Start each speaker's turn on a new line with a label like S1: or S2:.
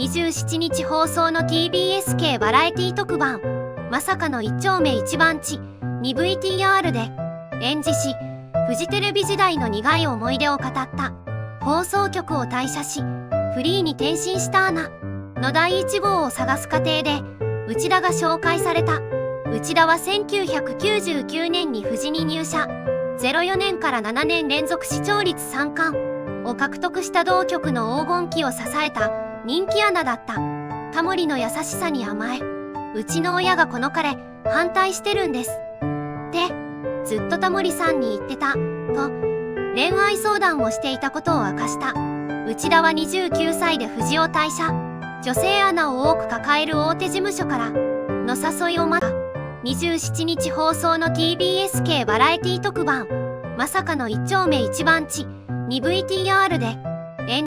S1: 27日放送の TBS 系バラエティ特番まさかの一丁目一番地 2VTR で演じしフジテレビ時代の苦い思い出を語った。放送局を退社しフリーに転身したアナ。の第1号を探す過程で内田が紹介された。内田は1999年に富士に入社。04年から7年連続視聴率3冠。を獲得した同局の黄金期を支えた人気アナだった。タモリの優しさに甘えうちの親がこの彼反対してるんです。ってずっとタモリさんに言ってたと恋愛相談をしていたことを明かした。内田は29歳で藤を退社女性アナを多く抱える大手事務所からの誘いを待った。27日放送の TBS 系バラエティ特番。まさかの一丁目一番地 2VTR で